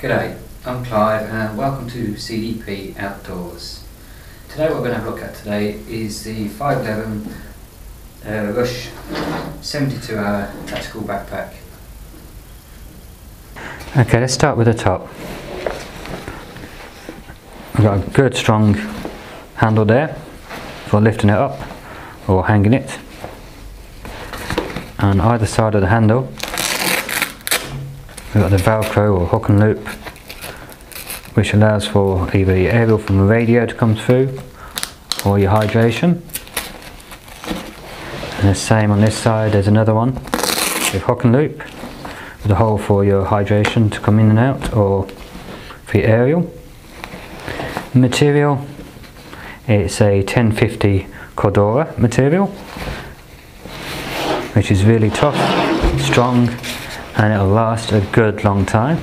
G'day, I'm Clive and welcome to CDP Outdoors. Today what we're going to have a look at today is the 511 uh, Rush 72 hour tactical backpack. Okay, let's start with the top. We've got a good strong handle there for lifting it up or hanging it. On either side of the handle we've got the velcro or hook and loop which allows for either your aerial from the radio to come through or your hydration. And the same on this side, there's another one with hook and loop with a hole for your hydration to come in and out or for your aerial. Material, it's a 1050 Cordura material which is really tough, strong and it'll last a good long time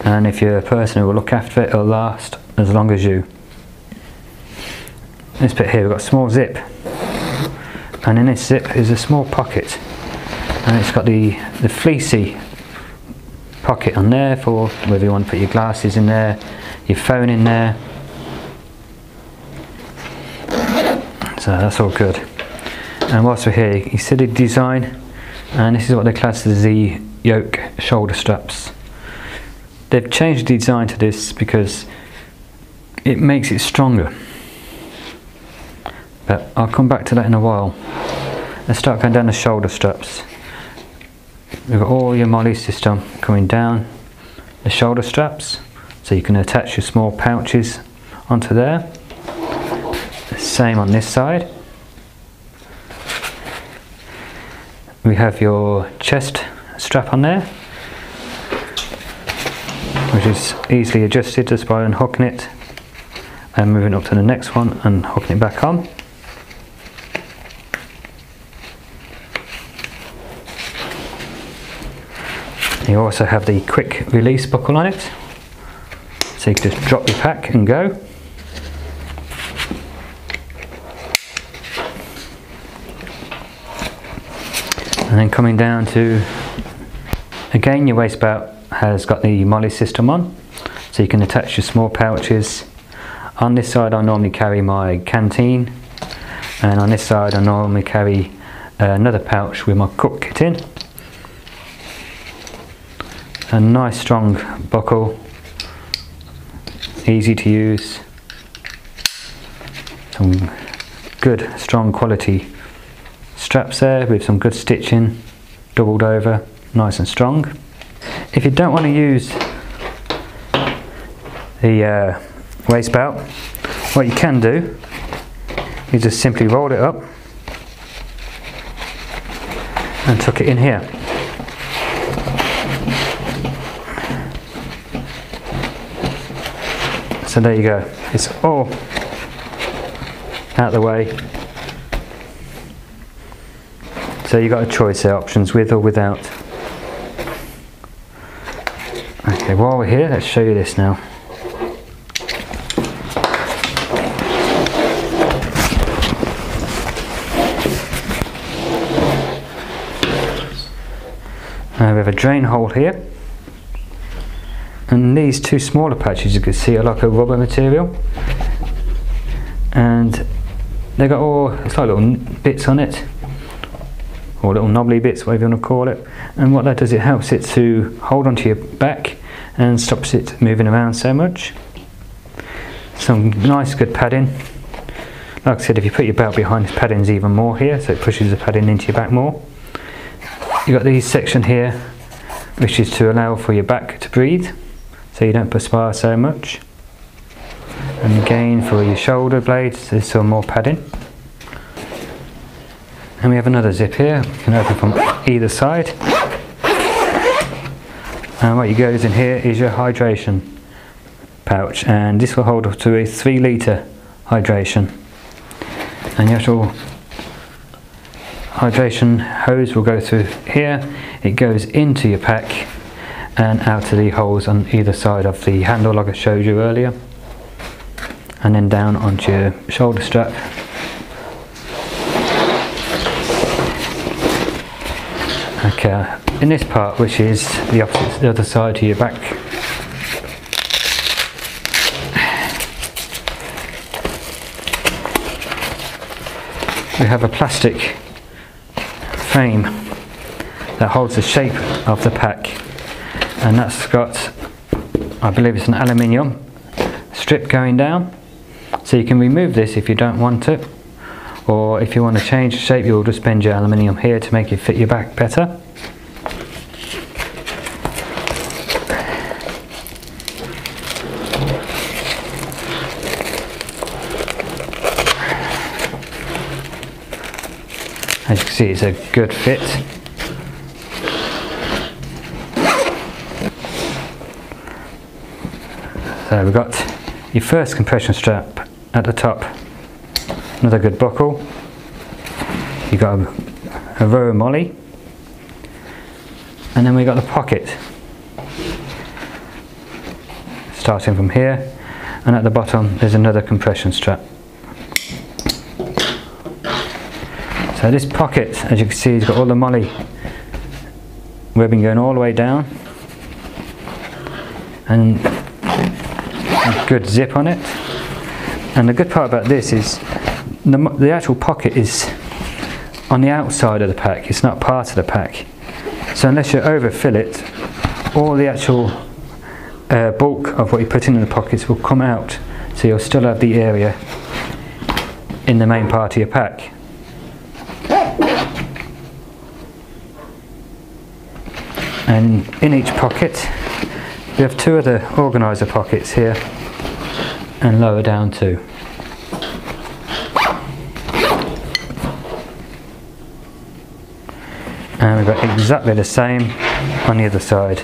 and if you're a person who will look after it it'll last as long as you. This bit here we've got a small zip and in this zip is a small pocket and it's got the, the fleecy pocket on there for whether you want to put your glasses in there, your phone in there. So that's all good. And whilst we're here, you see the design, and this is what they class as the yoke shoulder straps. They've changed the design to this because it makes it stronger. But I'll come back to that in a while. Let's start going down the shoulder straps. We've got all your MOLLE system coming down the shoulder straps so you can attach your small pouches onto there. Same on this side. We have your chest strap on there which is easily adjusted just by unhooking it and moving up to the next one and hooking it back on. You also have the quick release buckle on it, so you can just drop your pack and go. And then coming down to, again your waist belt has got the MOLLE system on, so you can attach your small pouches. On this side I normally carry my canteen, and on this side I normally carry uh, another pouch with my cook kit in a nice strong buckle easy to use some good strong quality straps there with some good stitching doubled over nice and strong if you don't want to use the uh, waist belt what you can do is just simply roll it up and tuck it in here So there you go. It's all out of the way. So you've got a choice there, options with or without. Okay, while we're here, let's show you this now. Now we have a drain hole here. And these two smaller patches you can see are like a rubber material. And they've got all it's like little bits on it. Or little knobbly bits whatever you want to call it. And what that does it helps it to hold onto your back and stops it moving around so much some nice good padding like I said if you put your belt behind this padding's even more here so it pushes the padding into your back more you've got these section here which is to allow for your back to breathe so you don't perspire so much. And again for your shoulder blades there's some more padding. And we have another zip here, you can open from either side. And what you goes in here is your hydration pouch. And this will hold up to a 3 litre hydration. And your actual hydration hose will go through here, it goes into your pack and out of the holes on either side of the handle like I showed you earlier. And then down onto your shoulder strap. Okay uh, in this part which is the opposite the other side to your back. We have a plastic frame that holds the shape of the pack. And that's got I believe it's an aluminium strip going down. So you can remove this if you don't want it or if you want to change the shape you'll just bend your aluminium here to make it fit your back better. As you can see, it's a good fit. So we've got your first compression strap at the top, another good buckle. You've got a, a row of MOLLE, and then we've got the pocket. Starting from here, and at the bottom there's another compression strap. So this pocket, as you can see, has got all the MOLLE webbing going all the way down and a good zip on it. And the good part about this is the, the actual pocket is on the outside of the pack, it's not part of the pack. So unless you overfill it, all the actual uh, bulk of what you put in the pockets will come out. So you'll still have the area in the main part of your pack. And in each pocket we have two other organiser pockets here and lower down too. And we've got exactly the same on the other side.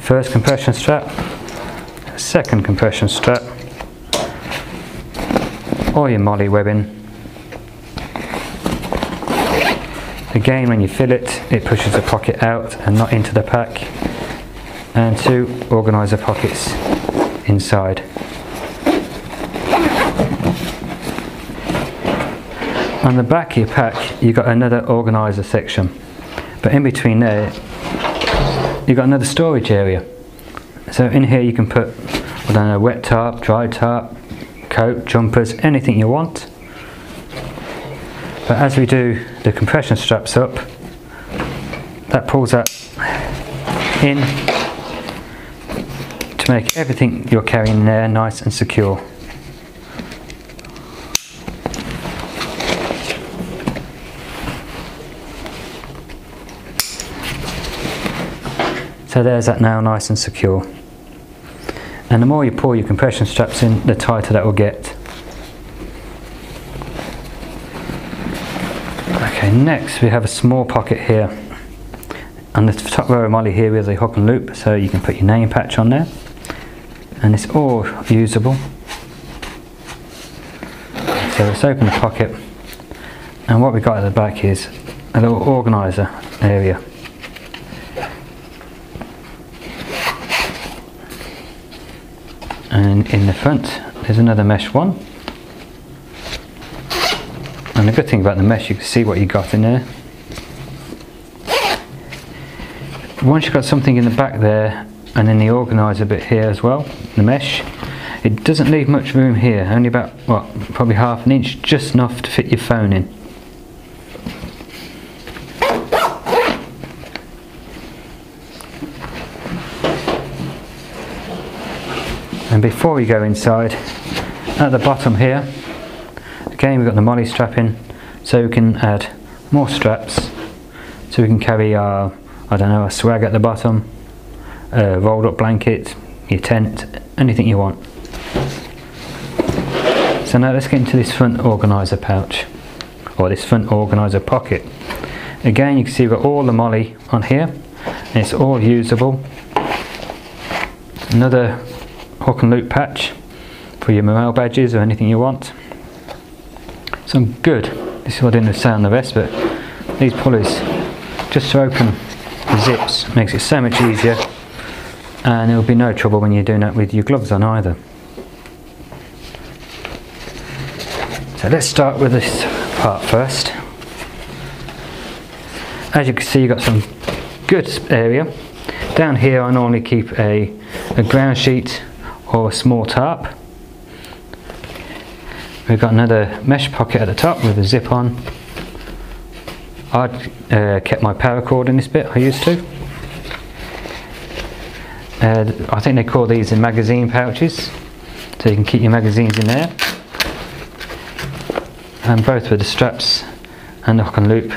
First compression strap, second compression strap, all your MOLLE webbing Again, when you fill it, it pushes the pocket out and not into the pack. And two organiser pockets inside. On the back of your pack, you've got another organiser section. But in between there, you've got another storage area. So in here you can put, I don't know, wet tarp, dry tarp, coat, jumpers, anything you want. But as we do the compression straps up, that pulls that in to make everything you're carrying there nice and secure. So there's that now nice and secure. And the more you pull your compression straps in, the tighter that will get. Okay, next we have a small pocket here. On the top row of MOLLE here is a hook and loop, so you can put your name patch on there. And it's all usable. So let's open the pocket. And what we've got at the back is a little organiser area. And in the front there's another mesh one. And the good thing about the mesh, you can see what you got in there. Once you've got something in the back there, and then the organiser bit here as well, the mesh, it doesn't leave much room here, only about, what, probably half an inch, just enough to fit your phone in. And before we go inside, at the bottom here, Again, we've got the MOLLE strapping, so we can add more straps, so we can carry our, I don't know, a swag at the bottom, a rolled up blanket, your tent, anything you want. So now let's get into this front organiser pouch, or this front organiser pocket. Again, you can see we've got all the MOLLE on here, and it's all usable. Another hook and loop patch for your morale badges or anything you want some good. This is what I didn't say on the rest, but these pulleys, just to open the zips, makes it so much easier and there will be no trouble when you're doing that with your gloves on either. So let's start with this part first. As you can see you've got some good area. Down here I normally keep a, a ground sheet or a small tarp We've got another mesh pocket at the top with a zip on. I'd uh, kept my paracord in this bit, I used to. Uh, I think they call these in magazine pouches, so you can keep your magazines in there. And both with the straps and hook and loop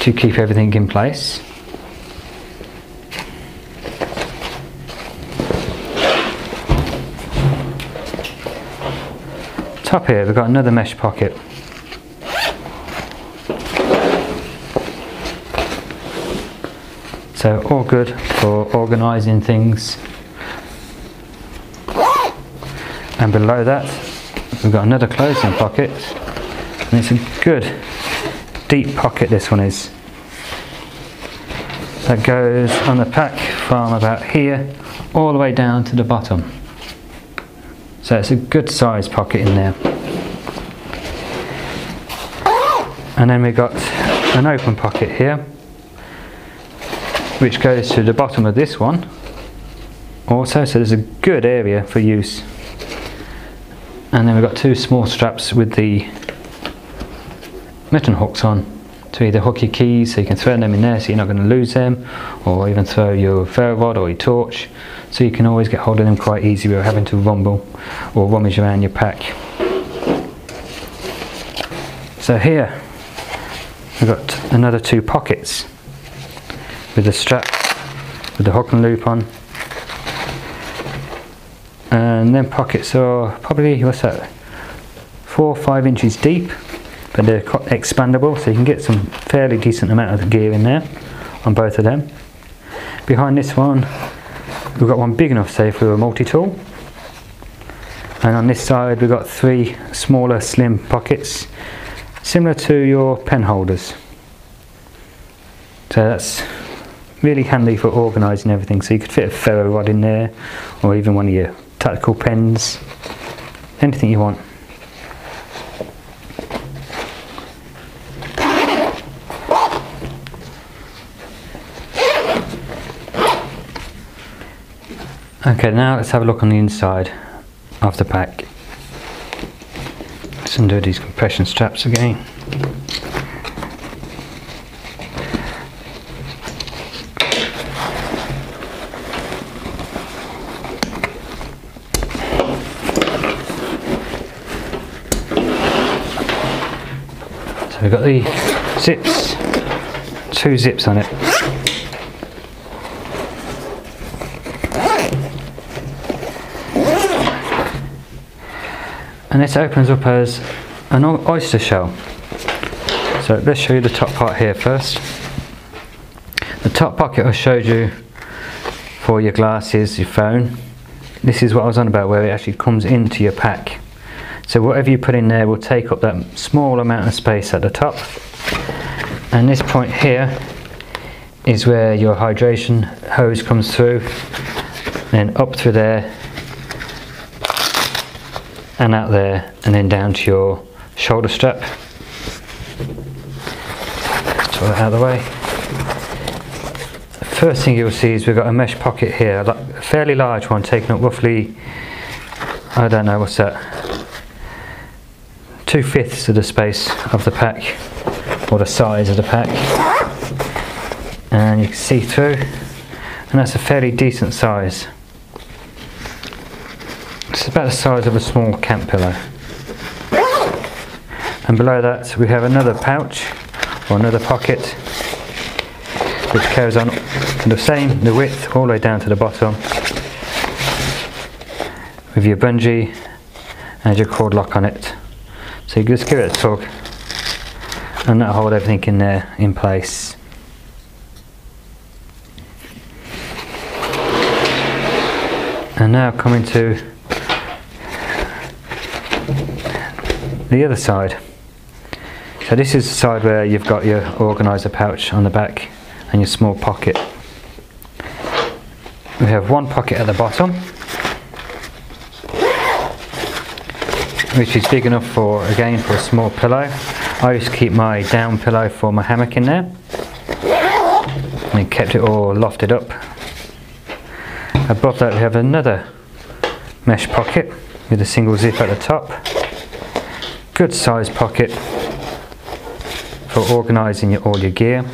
to keep everything in place. Top here we've got another mesh pocket. So all good for organising things. And below that we've got another closing pocket and it's a good deep pocket this one is. That goes on the pack from about here all the way down to the bottom. So it's a good size pocket in there. And then we've got an open pocket here, which goes to the bottom of this one also, so there's a good area for use. And then we've got two small straps with the mitten hooks on to either hook your keys so you can throw them in there so you're not going to lose them or even throw your ferro rod or your torch so you can always get hold of them quite easy without having to rumble or rummage around your pack. So here we've got another two pockets with the strap with the hook and loop on and then pockets are probably what's that four or five inches deep but they're expandable so you can get some fairly decent amount of gear in there on both of them behind this one we've got one big enough say for a multi-tool. And on this side we've got three smaller slim pockets similar to your pen holders. So that's really handy for organising everything. So you could fit a ferro rod in there or even one of your tactical pens anything you want Okay, now let's have a look on the inside of the pack. Let's undo these compression straps again. So we've got the zips, two zips on it. And this opens up as an oyster shell. So let's show you the top part here first. The top pocket I showed you for your glasses, your phone. This is what I was on about where it actually comes into your pack. So whatever you put in there will take up that small amount of space at the top. And this point here is where your hydration hose comes through. Then up through there and out there and then down to your shoulder strap. Throw that out of the way. First thing you'll see is we've got a mesh pocket here, a fairly large one taking up roughly, I don't know what's that, two fifths of the space of the pack or the size of the pack and you can see through and that's a fairly decent size it's about the size of a small camp pillow. And below that we have another pouch or another pocket which carries on the same, the width all the way down to the bottom with your bungee and your cord lock on it. So you just give it a tug and that'll hold everything in there in place. And now coming to the other side. So this is the side where you've got your organiser pouch on the back and your small pocket. We have one pocket at the bottom which is big enough for again for a small pillow. I used to keep my down pillow for my hammock in there and kept it all lofted up. Above that we have another mesh pocket with a single zip at the top good sized pocket for organising your, all your gear.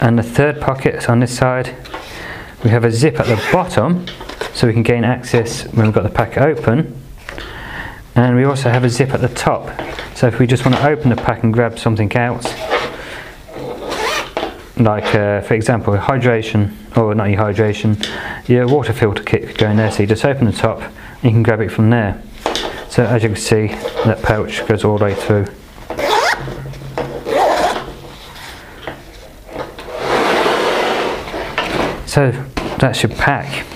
And the third pocket is on this side. We have a zip at the bottom so we can gain access when we've got the packet open. And we also have a zip at the top. So if we just want to open the pack and grab something out, like uh, for example hydration, or not your hydration, your water filter kit could go in there. So you just open the top you can grab it from there. So as you can see, that pouch goes all the way through. So that's your pack.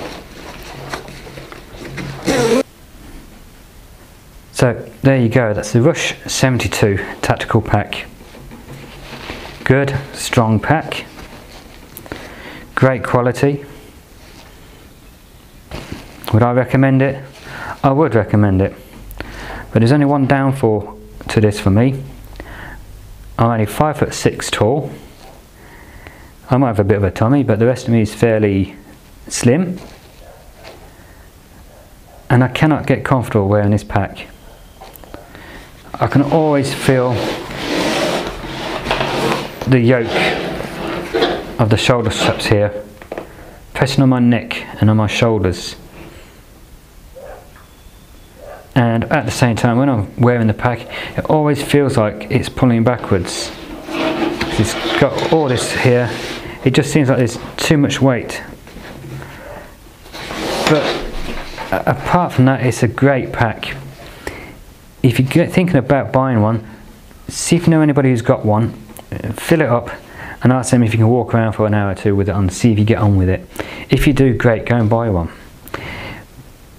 So there you go, that's the Rush 72 tactical pack. Good, strong pack. Great quality. Would I recommend it? I would recommend it. But there's only one downfall to this for me. I'm only five foot six tall. I might have a bit of a tummy, but the rest of me is fairly slim. And I cannot get comfortable wearing this pack. I can always feel the yoke of the shoulder straps here pressing on my neck and on my shoulders and at the same time when I'm wearing the pack it always feels like it's pulling backwards. It's got all this here. It just seems like there's too much weight. But apart from that it's a great pack. If you're thinking about buying one see if you know anybody who's got one fill it up and ask them if you can walk around for an hour or two with it on see if you get on with it. If you do great go and buy one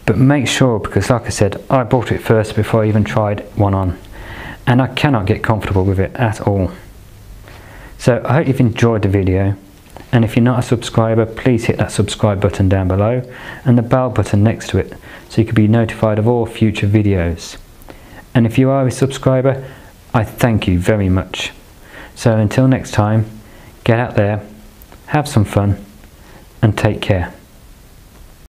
but make sure because like I said I bought it first before I even tried one on. And I cannot get comfortable with it at all. So I hope you've enjoyed the video. And if you're not a subscriber please hit that subscribe button down below and the bell button next to it so you can be notified of all future videos. And if you are a subscriber I thank you very much. So until next time get out there have some fun and take care